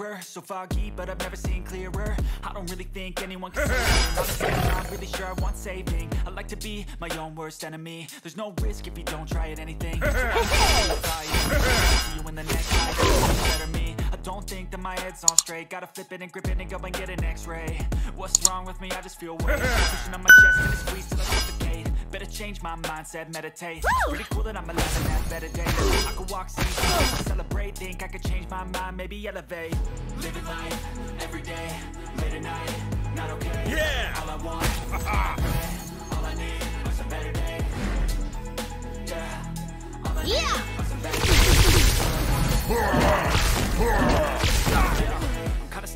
mirror. So foggy, but I've never seen clearer. I don't really think anyone can save me. I'm not really sure I want saving. I like to be my own worst enemy. There's no risk if you don't try at anything. See you in the next life. Better me. I don't think that my head's on straight. Gotta flip it and grip it and go and get an X-ray. What's wrong with me? I just feel weight pushing on my chest and it squeeze till I. Better change my mindset, meditate. Pretty cool that I'm a lesson have better days. I could walk, see, celebrate. Think I could change my mind, maybe elevate. Living life every day, late at night, not okay. Yeah. All I want, All I need are some better days. Yeah. All I need Yeah.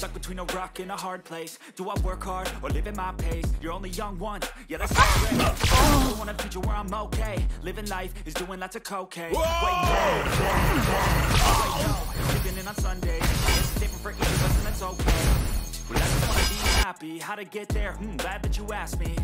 Stuck between a rock and a hard place. Do I work hard or live at my pace? You're only young once, yeah, that's alright. I don't want a future where I'm okay. Living life is doing lots of cocaine. Whoa! Wait, no, wait, no. Living in on Sundays. It's different for each of us, and that's okay. Well, I just wanna be happy. How to get there? Hmm, glad that you asked me.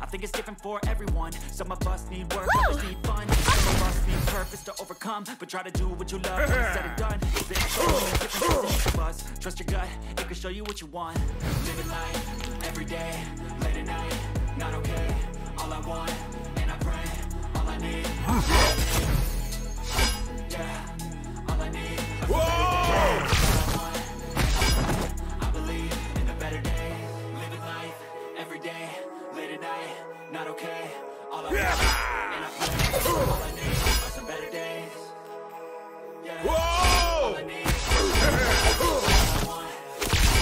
I think it's different for everyone. Some of us need work, others need fun. Some of us need purpose to overcome, but try to do what you love. When it's said and done, it's so many different things to each of us. Trust your gut, it can show you what you want. Living life every day, late at night, not okay. All I want, and I pray, all I need. Yeah, all I need. Whoa! better days. All I want, I believe in a better day. Living life every day, late at night, not okay. All I want, and I pray, all I need are some better days. Yeah, Whoa! I need, all I want, I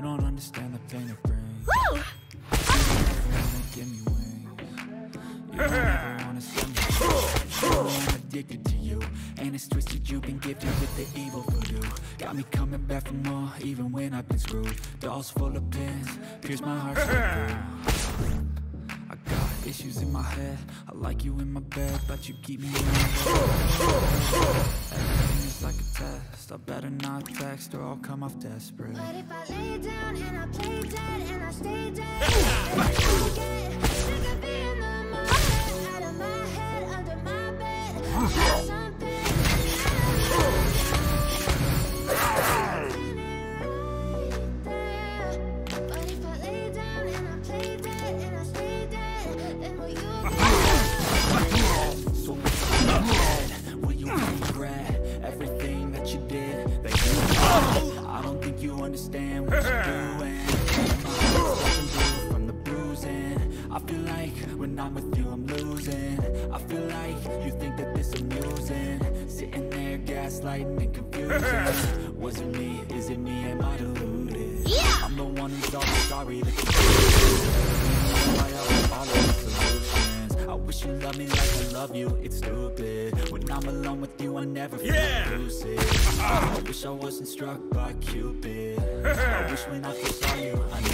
You don't understand the pain it brings. Woo! Give me wings. You don't ever wanna send me. I'm addicted to you, and it's twisted. You've been gifted with the evil voodoo. Got me coming back for more, even when I've been screwed. Dolls full of pins, pierce my heart. I got issues in my head. I like you in my bed, but you keep me in my Everything is like a test. I better not text or I'll come off desperate. But if I lay down and I play dead and I stay dead, I get sick of being the monster out of my head, under my bed. understand what you're doing. My heart's stepping through from the bruising. I feel like when I'm with you, I'm losing. I feel like you think that this amusing. Sitting there, gaslighting and confusing. Was it me? Is it me? Am I deluded? Yeah. I'm the one who's always sorry that you I have all of the solutions. I wish you loved me like I love you. It's stupid. When I'm alone with you, I never feel Yeah. lucid. I wish I wasn't struck by Cupid. I wish when I first saw you, I knew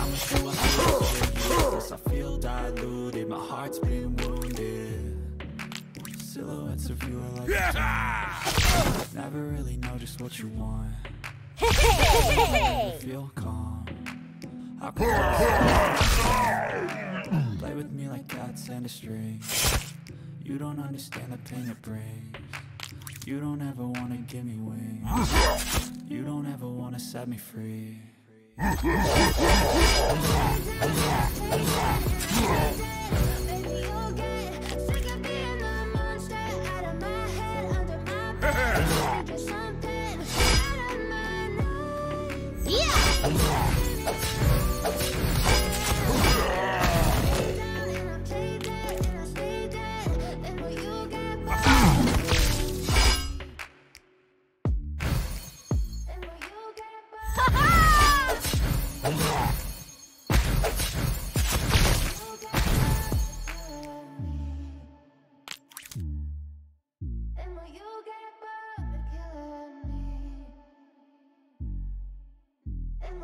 I'm sure I feel useless. I feel diluted. My heart's been wounded. Silhouettes of you are like Yeah. never really know just what you want. Feel calm. I play with me like cats and a string. You don't understand the pain it brings. You don't ever wanna give me wings. You don't ever wanna set me free.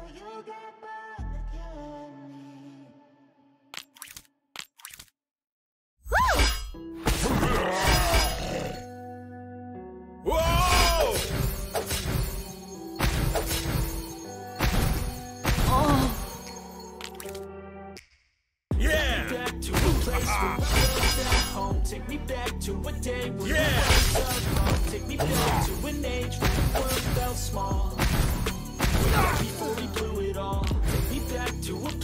you get back again?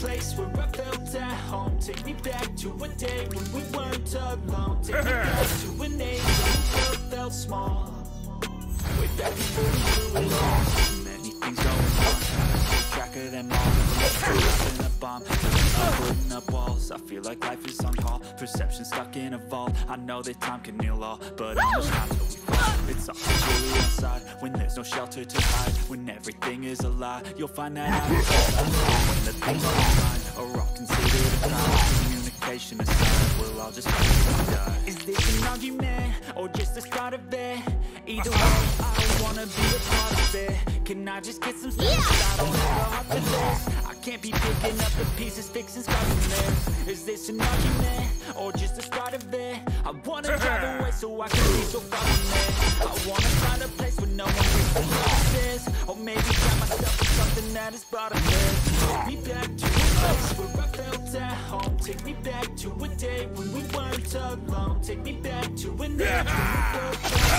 Place where I felt at home. Take me back to a day when we weren't alone. Take me back to an age when world felt small. Way back before we all. Many things going on. Track of them all. Dropping a bomb, I'm putting up walls. I feel like life is on call. Perception stuck in a vault. I know that time can heal all, but how much time till we? It's all chilly outside when there's no shelter to hide. When everything is a lie, you'll find that out. When the things on your mind are all considered a crime. Communication aside, we'll all just die. Is this an argument or just the start of it? Either way, I don't wanna be a part of it. Can I just get some space? I don't have a heart for this. Can't be picking up the pieces, fixing scars and this. Is this an argument or just the start of it? I wanna drive away so I can be so far from it. I wanna find a place where no one breaks the promises. Or maybe tell myself to something that is bottomless. Take me back to a place where I felt at home. Take me back to a day when we weren't alone. Take me back to an age when we both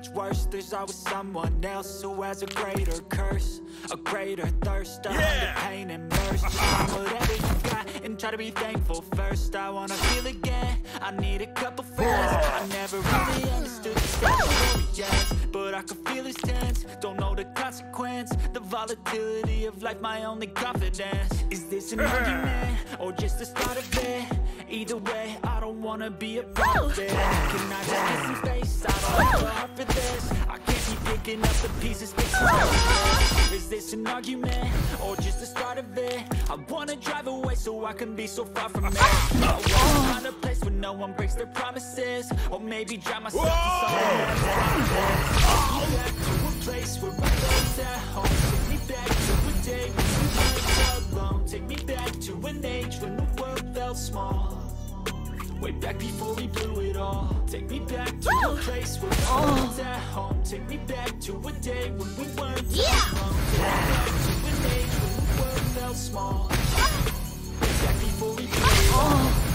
much worse. There's always someone else who has a greater curse, a greater thirst, a Yeah. hunger, pain and mercy. Find whatever you got and try to be thankful first. I wanna feel again. I need a couple friends. I never really understood the yes, but I can feel his tense. Don't know the consequence, the volatility of life, my only confidence. Is this an argument or just the start of it? Either way, I don't wanna be a part of it. Can I just get some space? I don't have a heart for this. I can't be picking up the pieces, everything. Is this an argument or just the start of it? I wanna drive away so I can be so far from it. I wanna find a place where no one breaks their promises, or maybe drive myself to something that's Take me back to a place where I felt at home. Take me back to a day when we weren't alone. Take me back to an age when the world felt small. Way back before we blew it all. Take me back to a place where I felt oh. at home. Take me back to a day when we weren't alone. Take me back to an age when the world felt small. Way back before we blew it all.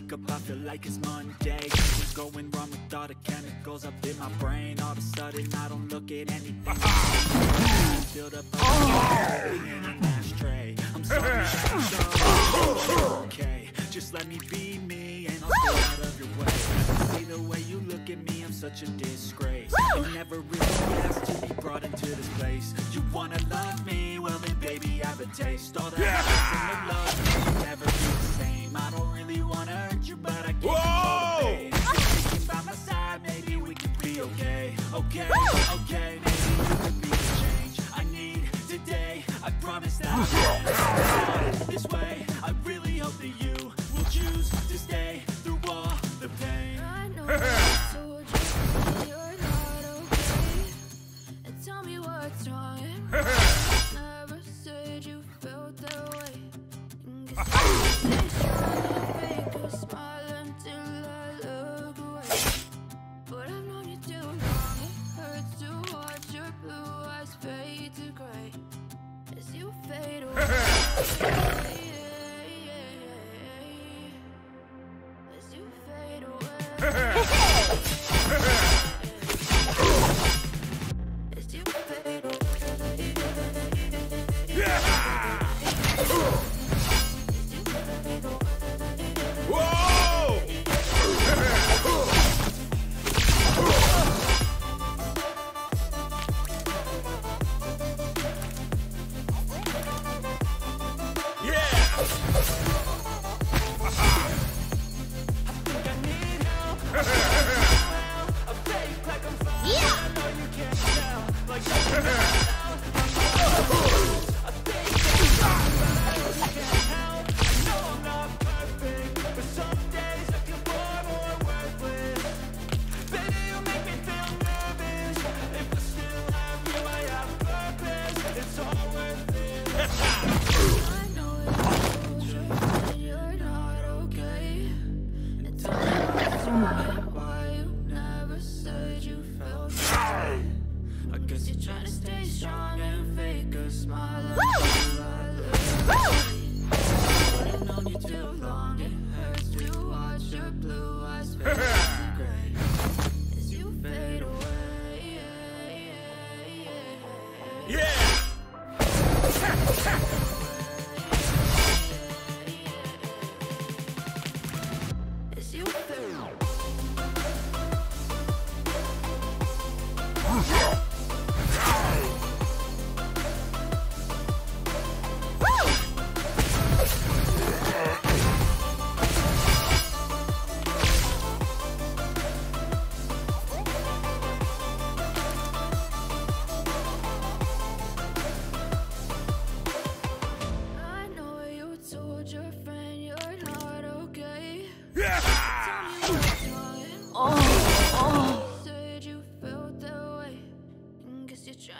Wake up I feel like it's Monday. Something's going wrong with all the chemicals up in my brain. All of a sudden I don't look at anything Build up in an ashtray I'm sorry, I'm Okay, just let me be me And I'll stay out of your way. See the way you look at me, I'm such a disgrace. You never really asked to be brought into this place. You wanna love me, well then baby I have a taste. All that yeah. the love will never be okay Thank you.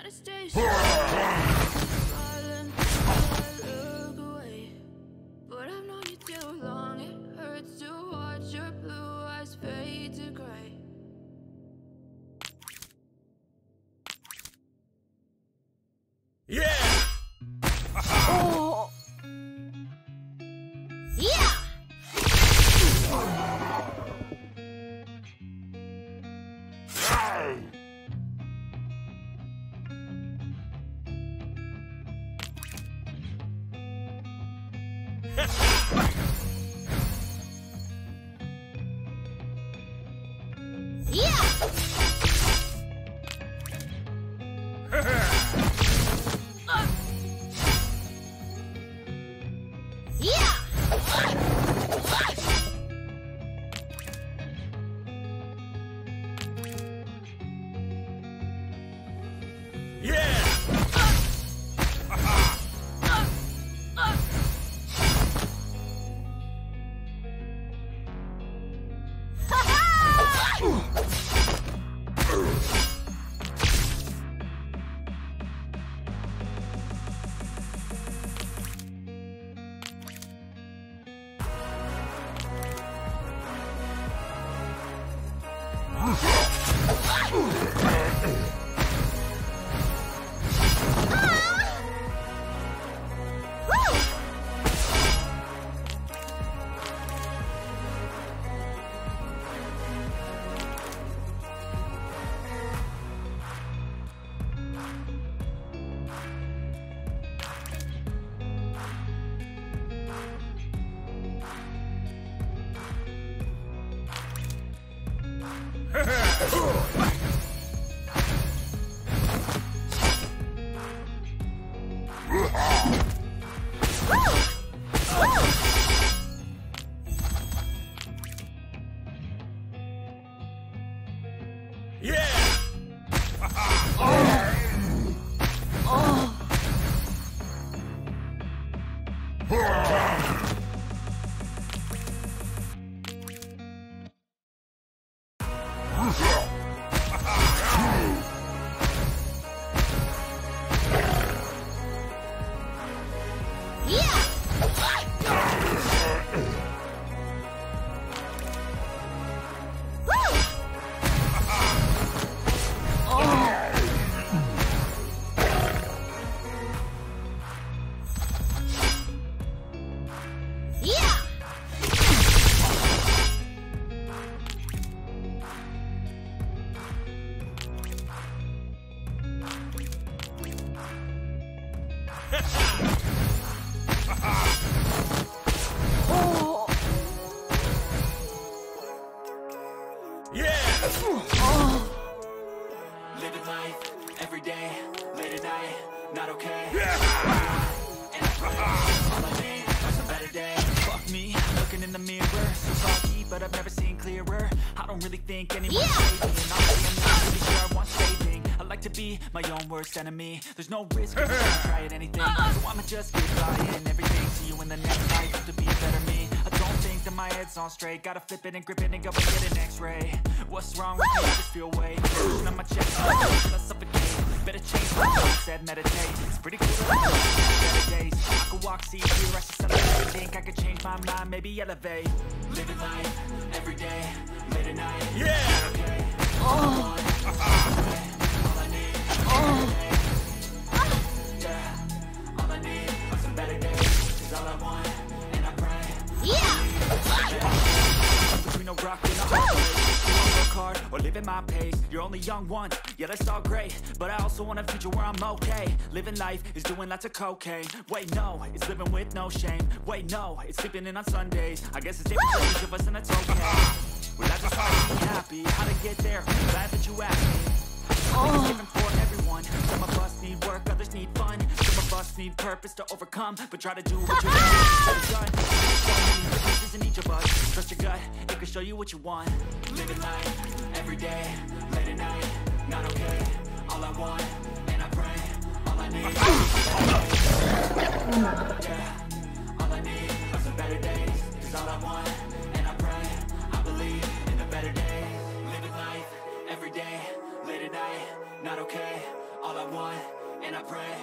To stay strong. Ha ha ha! Looking in the mirror, so foggy, but I've never seen clearer. I don't really think anyone's saving, honestly, I'm not really sure I want saving. I like to be my own worst enemy. There's no risk if I try at anything, uh-uh. so I'ma just keep trying everything. See you in the next life, have to be a better me. I don't think that my head's on straight. Gotta flip it and grip it and go and get an X-ray. What's wrong with me? I just feel weight on my chest. I suffocate. Better change my mindset, meditate. It's pretty cool. Days. I could walk, see, hear, I should celebrate. Think I could change my mind, maybe elevate. Living life every day, late at night. Yeah. Okay. Oh. All I yeah. All I need are some better days. Is all I want, and I pray. between a rock and a hard place. Work hard or live at my pace. You're only young once, yeah, that's all great. But I also want a future where I'm okay. Living life is doing lots of cocaine. Wait, no, it's living with no shame. Wait, no, it's sleeping in on Sundays. I guess it's different for each of us, and that's okay. Well, I just want to be happy. How to get there? Glad that you asked me. Oh. Different for everyone. Some of us need work, others need fun. Some of us need purpose to overcome, but try to do what you want. Get it done. So many differences in each of us. Trust your gut, it can show you what you want. Living life every day, late at night, not okay. All I want, and I pray, all I need. Yeah, all I need are some better days. Is all I want, and I pray, I believe in the better day. Living life every day, late at night, not okay. All I want, and I pray,